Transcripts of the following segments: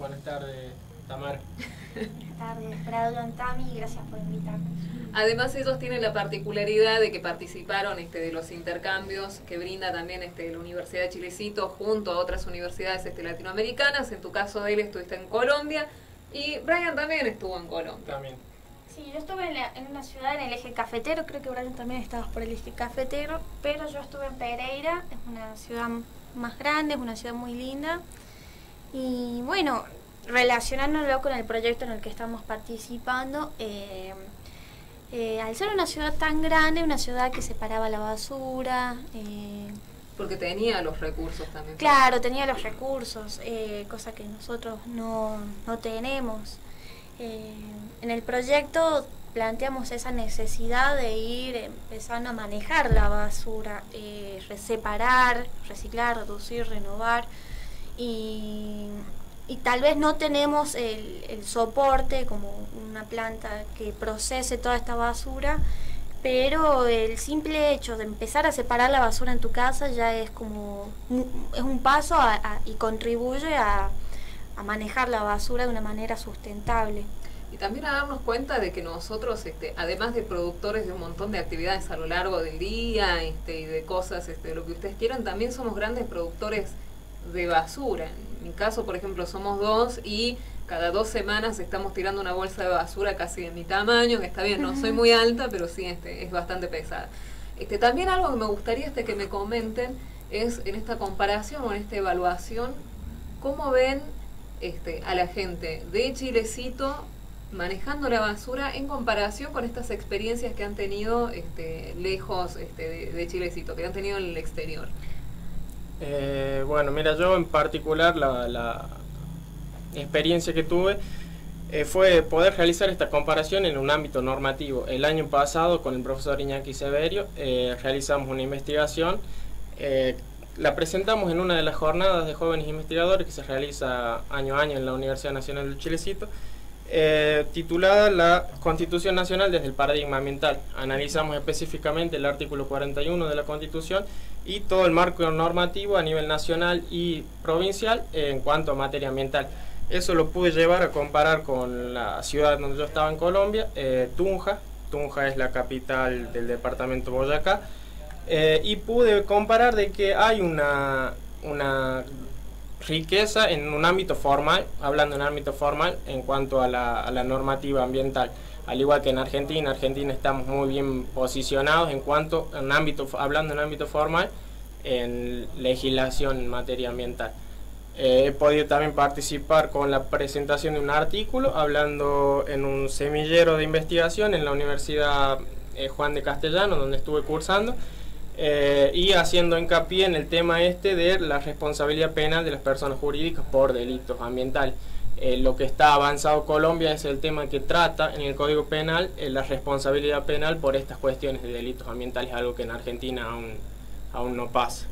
Buenas tardes, Tamar. Buenas tardes, Brandon, Tami, gracias por invitarnos. Además ellos tienen la particularidad de que participaron este, de los intercambios que brinda también este, la Universidad de Chilecito junto a otras universidades este, latinoamericanas. En tu caso, él estuviste en Colombia y Brian también estuvo en Colombia. También. Sí, yo estuve en, una ciudad en el eje cafetero, creo que Brian también estabas por el eje cafetero, pero yo estuve en Pereira, es una ciudad más grande, es una ciudad muy linda. Y bueno, relacionándolo con el proyecto en el que estamos participando, eh, eh, al ser una ciudad tan grande, una ciudad que separaba la basura. Eh, Porque tenía los recursos también. Claro, tenía los recursos, eh, cosa que nosotros no, no tenemos. en el proyecto planteamos esa necesidad de ir empezando a manejar la basura, separar, reciclar, reducir, renovar. Y tal vez no tenemos el, soporte como una planta que procese toda esta basura, pero el simple hecho de empezar a separar la basura en tu casa ya es como es un paso y contribuye a, manejar la basura de una manera sustentable. Y también a darnos cuenta de que nosotros, este, además de productores de un montón de actividades a lo largo del día este, y de cosas, este, lo que ustedes quieran, también somos grandes productores de basura. En mi caso, por ejemplo, somos dos y cada dos semanas estamos tirando una bolsa de basura casi de mi tamaño, que está bien, no soy muy alta, pero sí este, es bastante pesada. Este, también algo que me gustaría este, que me comenten es en esta comparación o en esta evaluación, cómo ven este, a la gente de Chilecito manejando la basura en comparación con estas experiencias que han tenido este, lejos este, de, de Chilecito, que han tenido en el exterior. Eh, bueno, mira, yo en particular la, experiencia que tuve eh, fue poder realizar esta comparación en un ámbito normativo. El año pasado con el profesor Iñaki Severio eh, realizamos una investigación, la presentamos en una de las jornadas de jóvenes investigadores que se realiza año a año en la Universidad Nacional del Chilecito eh, titulada La Constitución Nacional desde el paradigma ambiental. Analizamos específicamente el artículo 41 de la Constitución y todo el marco normativo a nivel nacional y provincial en cuanto a materia ambiental. Eso lo pude llevar a comparar con la ciudad donde yo estaba en Colombia, eh, Tunja. Tunja es la capital del departamento Boyacá. Eh, y pude comparar de que hay una, una riqueza en un ámbito formal, hablando en ámbito formal, en cuanto a la, normativa ambiental. Al igual que en Argentina, Argentina estamos muy bien posicionados en cuanto, en ámbito, hablando en ámbito formal, en legislación en materia ambiental. Eh, he podido también participar con la presentación de un artículo hablando en un semillero de investigación en la Universidad eh, Juan de Castellano, donde estuve cursando, eh, y haciendo hincapié en el tema este de la responsabilidad penal de las personas jurídicas por delitos ambientales. Eh, lo que está avanzado Colombia es el tema que trata en el Código Penal eh, la responsabilidad penal por estas cuestiones de delitos ambientales, algo que en Argentina aún, aún no pasa.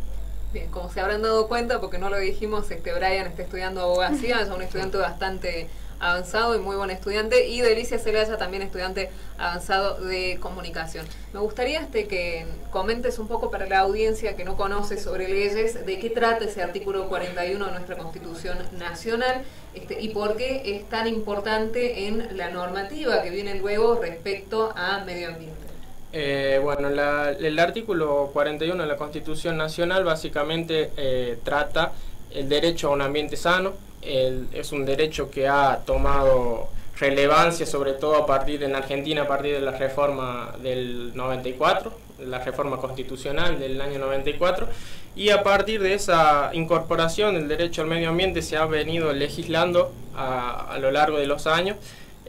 Bien, como se habrán dado cuenta, porque no lo dijimos, este Brian está estudiando abogacía, es un estudiante bastante avanzado y muy buen estudiante, y Delicia Celaya también estudiante avanzado de comunicación. Me gustaría este, que comentes un poco para la audiencia que no conoce sobre leyes, de qué trata ese artículo 41 de nuestra Constitución Nacional este, y por qué es tan importante en la normativa que viene luego respecto a medio ambiente. Eh, bueno, el artículo 41 de la Constitución Nacional básicamente eh, trata el derecho a un ambiente sano, es un derecho que ha tomado relevancia, sobre todo a partir en Argentina, a partir de la reforma del 94, la reforma constitucional del año 94, y a partir de esa incorporación del derecho al medio ambiente se ha venido legislando a, a lo largo de los años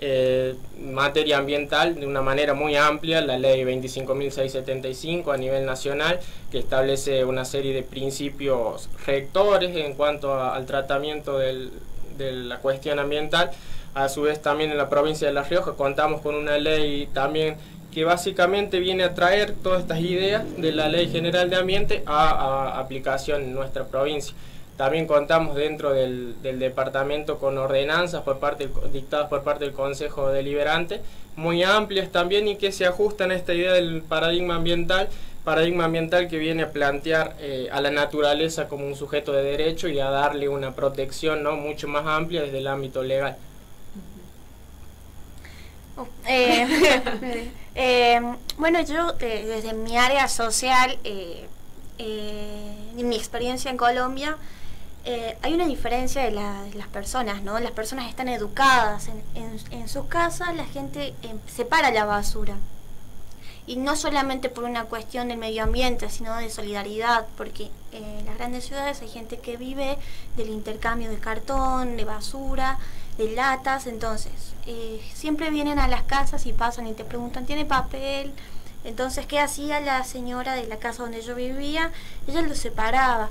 eh, materia ambiental de una manera muy amplia, la ley 25.675 a nivel nacional, que establece una serie de principios rectores en cuanto al tratamiento de la cuestión ambiental. A su vez también en la provincia de La Rioja contamos con una ley también que básicamente viene a traer todas estas ideas de la Ley General de Ambiente a, a aplicación en nuestra provincia. También contamos dentro del, departamento con ordenanzas por parte dictadas por parte del Consejo Deliberante, muy amplias también y que se ajustan a esta idea del paradigma ambiental, paradigma ambiental que viene a plantear eh, a la naturaleza como un sujeto de derecho y a darle una protección ¿no? mucho más amplia desde el ámbito legal. Oh, eh, eh, bueno, yo desde mi área social, en mi experiencia en Colombia, eh, hay una diferencia de, las personas, ¿no? Las personas están educadas en, sus casas, la gente eh, separa la basura. Y no solamente por una cuestión del medio ambiente, sino de solidaridad, porque en las grandes ciudades hay gente que vive del intercambio de cartón, de basura, de latas, entonces eh, siempre vienen a las casas y pasan y te preguntan, ¿tiene papel? Entonces, ¿qué hacía la señora de la casa donde yo vivía? Ella lo separaba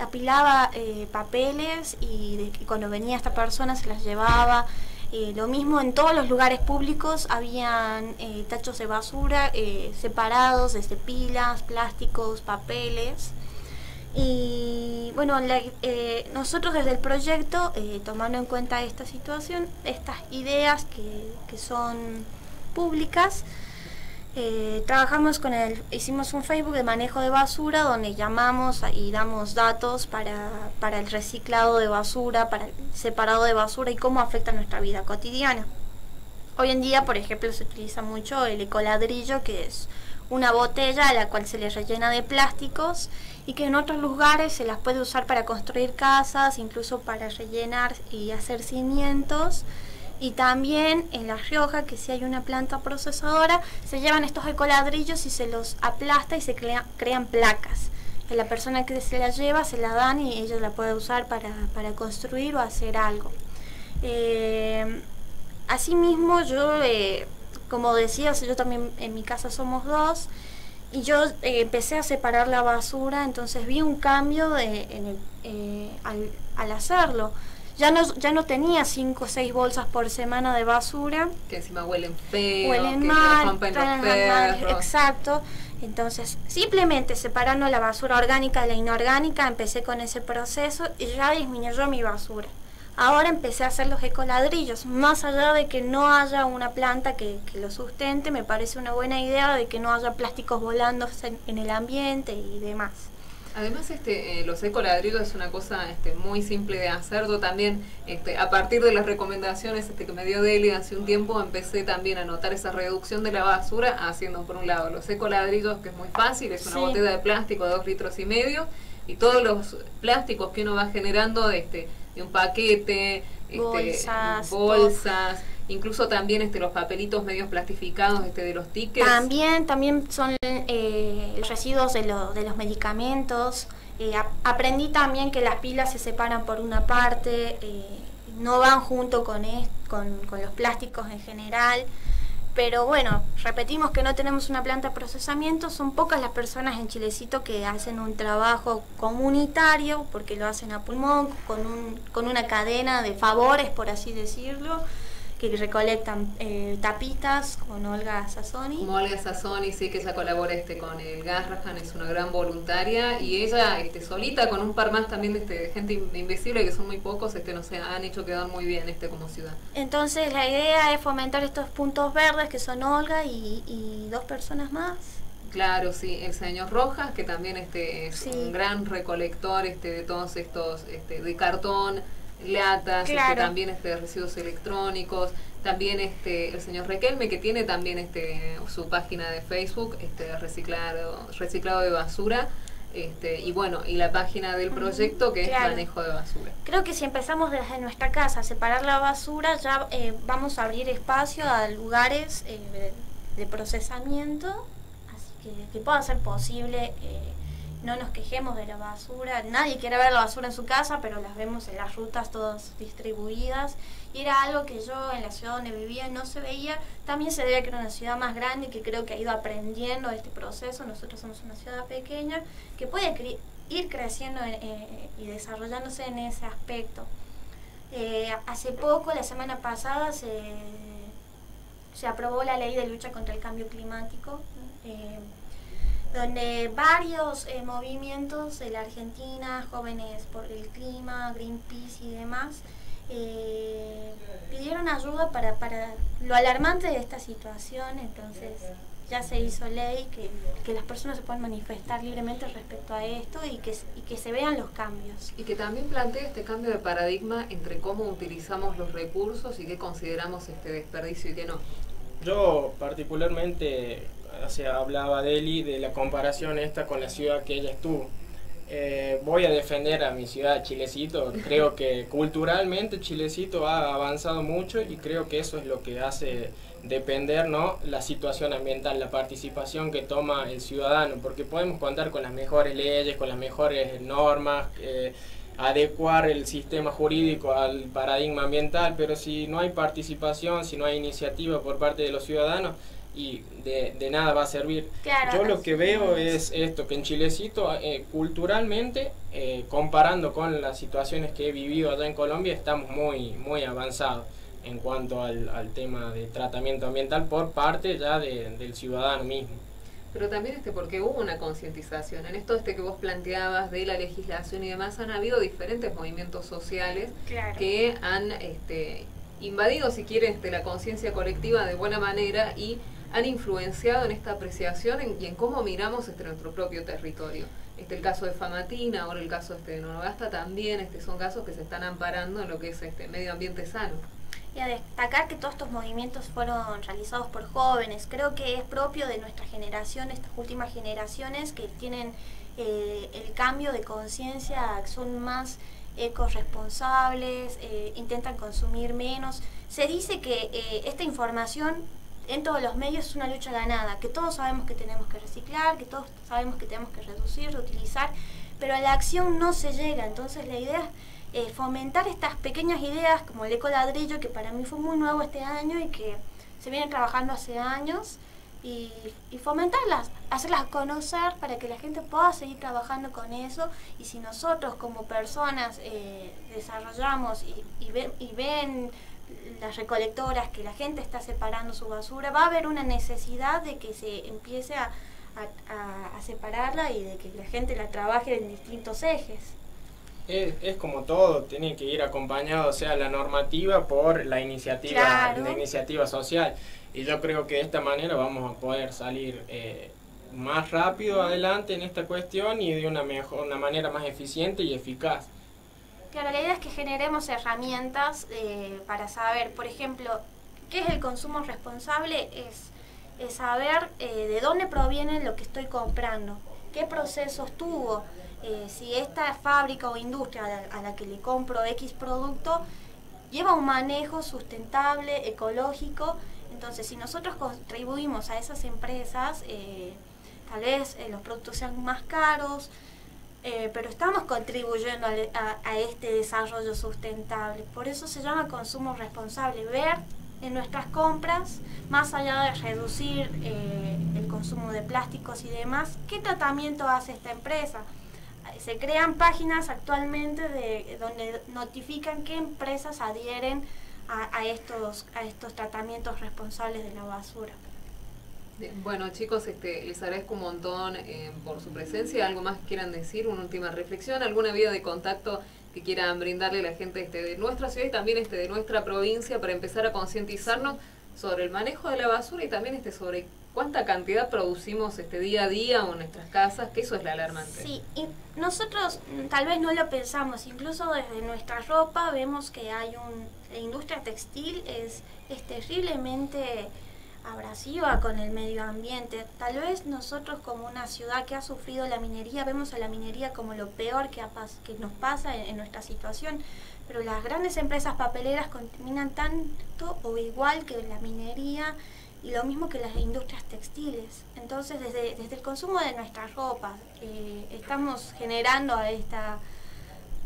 apilaba eh, papeles y, cuando venía esta persona se las llevaba. Eh, lo mismo en todos los lugares públicos habían eh, tachos de basura separados desde pilas, plásticos, papeles. Y bueno, nosotros desde el proyecto, tomando en cuenta esta situación, estas ideas que, que son públicas, eh, trabajamos con el, hicimos un Facebook de manejo de basura donde llamamos y damos datos para, para el reciclado de basura, para el separado de basura y cómo afecta nuestra vida cotidiana. Hoy en día, por ejemplo, se utiliza mucho el ecoladrillo, que es una botella a la cual se le rellena de plásticos y que en otros lugares se las puede usar para construir casas, incluso para rellenar y hacer cimientos. Y también en La Rioja, que si hay una planta procesadora, se llevan estos ecoladrillos y se los aplasta y se crean placas. La persona que se la lleva se la dan y ella la puede usar para, construir o hacer algo. Eh, asimismo, yo, eh, como decías, yo también en mi casa somos dos y yo eh, empecé a separar la basura, entonces vi un cambio en al, al hacerlo ya no, ya no tenía cinco o seis bolsas por semana de basura. Que encima huelen feo, huelen que mal, los exacto. Entonces, simplemente separando la basura orgánica de la inorgánica, empecé con ese proceso y ya disminuyó mi basura. Ahora empecé a hacer los ecoladrillos, más allá de que no haya una planta que, que lo sustente, me parece una buena idea de que no haya plásticos volando en el ambiente y demás. Además, este, eh, los ecoladrillos es una cosa este, muy simple de hacer. Yo también, este, a partir de las recomendaciones este, que me dio Deli hace un tiempo, empecé también a notar esa reducción de la basura, haciendo por un lado los ecoladrillos, que es muy fácil, es una botella de plástico de dos litros y medio, y todos los plásticos que uno va generando este, de un paquete, este, bolsas, bolsas incluso también este los papelitos medios plastificados este de los tickets. También también son eh, los residuos de, de los medicamentos. Eh, aprendí también que las pilas se separan por una parte eh, no van junto con, con, con los plásticos en general. Pero bueno, repetimos que no tenemos una planta de procesamiento, son pocas las personas en Chilecito que hacen un trabajo comunitario, porque lo hacen a pulmón, con, un, con una cadena de favores, por así decirlo, que recolectan eh, tapitas con Olga Sassoni. Como Olga Sassoni, sí, que ella colabora este, con el Garrahan, es una gran voluntaria y ella este, solita con un par más también de este, gente invisible, que son muy pocos, este, no sé, han hecho quedar muy bien este como ciudad. Entonces la idea es fomentar estos puntos verdes que son Olga y, dos personas más. Claro, sí, el señor Rojas, que también este, es un gran recolector este, de todos estos, este, de cartón, latas, este, también este, residuos electrónicos, también este el señor Requelme que tiene también este su página de Facebook, este reciclado, reciclado de basura. Este, y bueno, y la página del proyecto que es manejo de basura. Creo que si empezamos desde nuestra casa a separar la basura, ya eh, vamos a abrir espacio a lugares eh, de, procesamiento, así que, que pueda ser posible eh, no nos quejemos de la basura. Nadie quiere ver la basura en su casa, pero las vemos en las rutas todas distribuidas. Y era algo que yo en la ciudad donde vivía no se veía. También se debe que era una ciudad más grande que creo que ha ido aprendiendo este proceso. Nosotros somos una ciudad pequeña que puede ir creciendo y desarrollándose en ese aspecto. Eh, hace poco, la semana pasada, se, se aprobó la ley de lucha contra el cambio climático. Eh, donde varios eh, movimientos de la Argentina, jóvenes por el clima, Greenpeace y demás, eh, pidieron ayuda para, para lo alarmante de esta situación, entonces ya se hizo ley que, que, las personas se puedan manifestar libremente respecto a esto y que, y que se vean los cambios. Y que también plantea este cambio de paradigma entre cómo utilizamos los recursos y qué consideramos este desperdicio y qué no. Yo particularmente, o sea, hablaba de Eli de la comparación esta con la ciudad que ella estuvo. Eh, voy a defender a mi ciudad, Chilecito. Creo que culturalmente Chilecito ha avanzado mucho y creo que eso es lo que hace depender ¿no? la situación ambiental, la participación que toma el ciudadano, porque podemos contar con las mejores leyes, con las mejores normas, eh, adecuar el sistema jurídico al paradigma ambiental, pero si no hay participación, si no hay iniciativa por parte de los ciudadanos, y de, nada va a servir. Yo lo que veo es esto, que en Chilecito, eh, culturalmente, eh, comparando con las situaciones que he vivido allá en Colombia, estamos muy, muy avanzados en cuanto al, al tema de tratamiento ambiental por parte ya del ciudadano mismo. Pero también este porque hubo una concientización. En esto este que vos planteabas de la legislación y demás, han habido diferentes movimientos sociales que han este, invadido, si quieren, este, la conciencia colectiva de buena manera y han influenciado en esta apreciación y en cómo miramos este, nuestro propio territorio. Este, el caso de Famatina, ahora el caso este, de Nonogasta también este, son casos que se están amparando en lo que es este medio ambiente sano y a destacar que todos estos movimientos fueron realizados por jóvenes. Creo que es propio de nuestra generación, estas últimas generaciones que tienen eh, el cambio de conciencia, son más ecoresponsables, eh, intentan consumir menos. Se dice que eh, esta información en todos los medios es una lucha ganada, que todos sabemos que tenemos que reciclar, que todos sabemos que tenemos que reducir, reutilizar, pero a la acción no se llega. Entonces la idea es eh, fomentar estas pequeñas ideas como el eco ladrillo, que para mí fue muy nuevo este año y que se viene trabajando hace años, y, fomentarlas, hacerlas conocer para que la gente pueda seguir trabajando con eso, y si nosotros como personas eh, desarrollamos y, y ven las recolectoras que la gente está separando su basura, va a haber una necesidad de que se empiece a, a, a, separarla y de que la gente la trabaje en distintos ejes es, es, como todo, tiene que ir acompañado, o sea, la normativa por la iniciativa, la iniciativa social. Y yo creo que de esta manera vamos a poder salir eh, más rápido adelante en esta cuestión y de una mejor, una manera más eficiente y eficaz. La idea es que generemos herramientas eh, para saber, por ejemplo, qué es el consumo responsable, es, saber eh, de dónde proviene lo que estoy comprando, qué procesos tuvo, eh, si esta fábrica o industria a la, que le compro X producto lleva un manejo sustentable, ecológico, entonces si nosotros contribuimos a esas empresas, tal vez los productos sean más caros, pero estamos contribuyendo a, este desarrollo sustentable. Por eso se llama consumo responsable, ver en nuestras compras, más allá de reducir el consumo de plásticos y demás, qué tratamiento hace esta empresa se crean páginas actualmente de donde notifican qué empresas adhieren a, estos a estos tratamientos responsables de la basura. Bueno chicos, este, les agradezco un montón eh, por su presencia. ¿Algo más que quieran decir? ¿Una última reflexión? ¿Alguna vía de contacto que quieran brindarle la gente este, de nuestra ciudad y también este, de nuestra provincia para empezar a concientizarnos sobre el manejo de la basura y también este, sobre cuánta cantidad producimos este día a día en nuestras casas, que eso es la alarmante. Sí, y nosotros mm, tal vez no lo pensamos, incluso desde nuestra ropa vemos que hay un, la industria textil es, es terriblemente abrasiva con el medio ambiente. Tal vez nosotros como una ciudad que ha sufrido la minería, vemos a la minería como lo peor que, que nos pasa en, nuestra situación, pero las grandes empresas papeleras contaminan tanto o igual que la minería y lo mismo que las industrias textiles. Entonces, desde, desde el consumo de nuestras ropas, eh, estamos generando esta,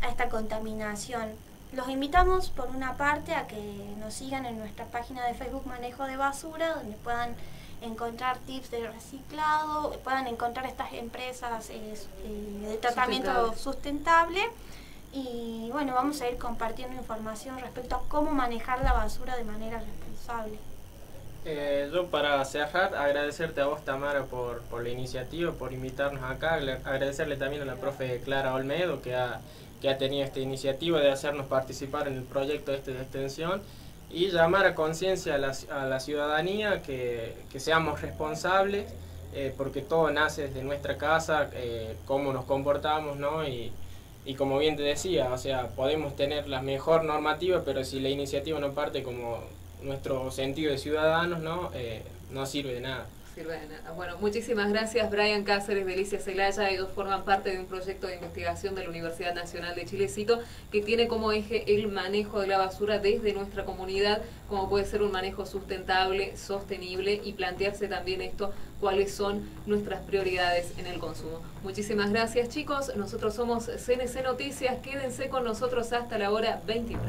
a esta contaminación. Los invitamos, por una parte, a que nos sigan en nuestra página de Facebook Manejo de Basura, donde puedan encontrar tips de reciclado, puedan encontrar estas empresas eh, eh, de tratamiento sustentable. Y bueno, vamos a ir compartiendo información respecto a cómo manejar la basura de manera responsable. Eh, yo para cerrar, agradecerte a vos Tamara por, por la iniciativa, por invitarnos acá, agradecerle también a la profe Clara Olmedo que ha, que ha tenido esta iniciativa de hacernos participar en el proyecto este de extensión y llamar a conciencia a la, a la ciudadanía que, que seamos responsables eh, porque todo nace desde nuestra casa, eh, cómo nos comportamos, ¿no? Y, y como bien te decía, o sea, podemos tener la mejor normativa, pero si la iniciativa no parte como nuestro sentido de ciudadanos, ¿no? Eh, no sirve de nada. De nada. Bueno, muchísimas gracias Brian Cáceres, Delicia Celaya, ellos forman parte de un proyecto de investigación de la Universidad Nacional de Chilecito que tiene como eje el manejo de la basura desde nuestra comunidad, como puede ser un manejo sustentable, sostenible y plantearse también esto, cuáles son nuestras prioridades en el consumo. Muchísimas gracias chicos, nosotros somos CNC Noticias, quédense con nosotros hasta la hora 21.